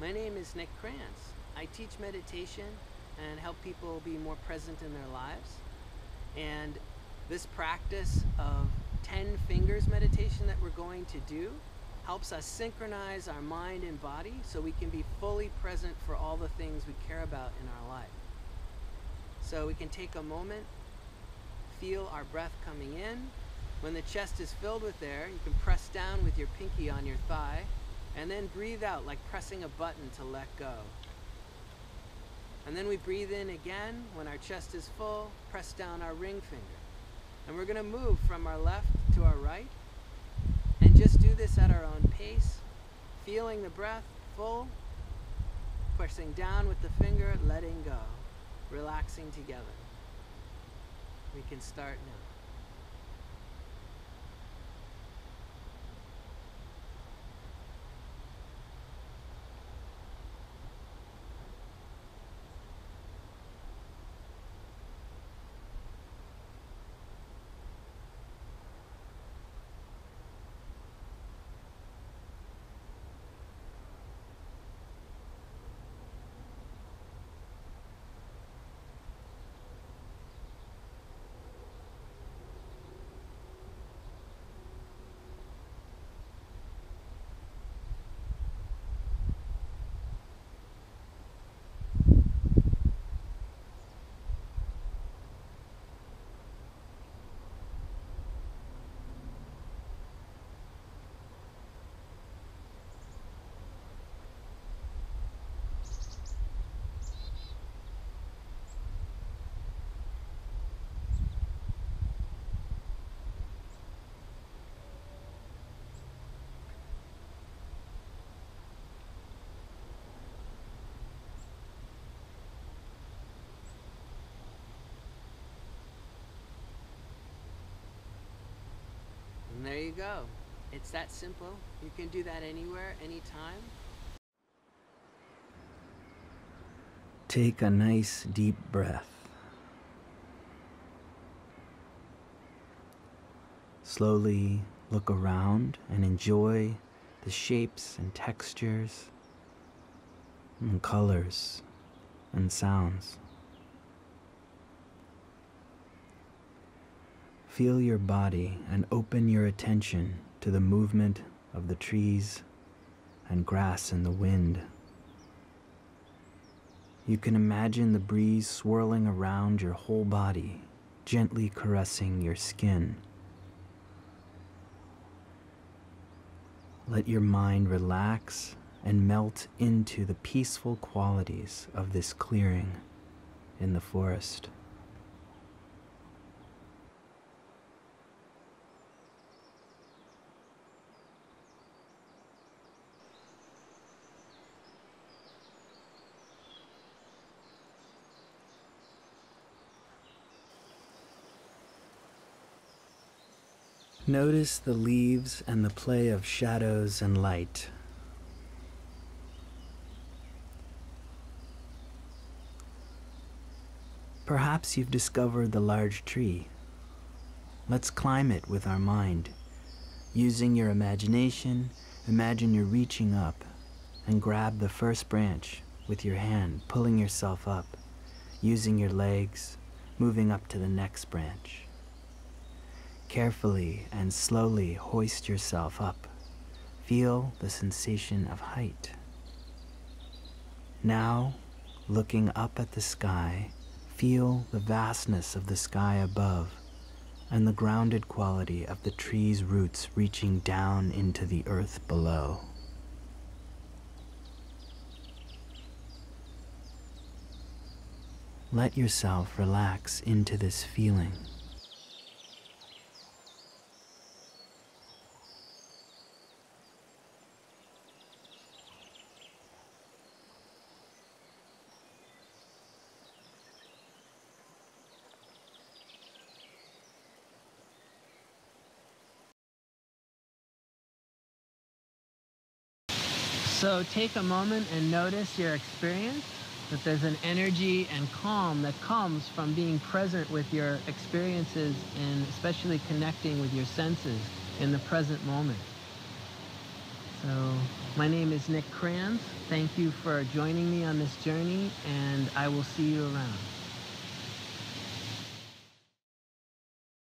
My name is Nick Kranz. I teach meditation and help people be more present in their lives. And this practice of 10 fingers meditation that we're going to do helps us synchronize our mind and body so we can be fully present for all the things we care about in our life. So we can take a moment, feel our breath coming in. When the chest is filled with air, you can press down with your pinky on your thigh and then breathe out like pressing a button to let go. And then we breathe in again when our chest is full, press down our ring finger. And we're going to move from our left to our right and just do this at our own pace, feeling the breath full, pressing down with the finger, letting go, relaxing together. We can start now. There you go. It's that simple. You can do that anywhere, anytime. Take a nice deep breath. Slowly look around and enjoy the shapes and textures and colors and sounds. Feel your body and open your attention to the movement of the trees and grass in the wind. You can imagine the breeze swirling around your whole body, gently caressing your skin. Let your mind relax and melt into the peaceful qualities of this clearing in the forest. Notice the leaves and the play of shadows and light. Perhaps you've discovered the large tree. Let's climb it with our mind. Using your imagination, imagine you're reaching up and grab the first branch with your hand, pulling yourself up, using your legs, moving up to the next branch. Carefully and slowly hoist yourself up. Feel the sensation of height. Now, looking up at the sky, feel the vastness of the sky above and the grounded quality of the tree's roots reaching down into the earth below. Let yourself relax into this feeling. So take a moment and notice your experience, that there's an energy and calm that comes from being present with your experiences and especially connecting with your senses in the present moment. So, my name is Nick Kranz. Thank you for joining me on this journey, and I will see you around.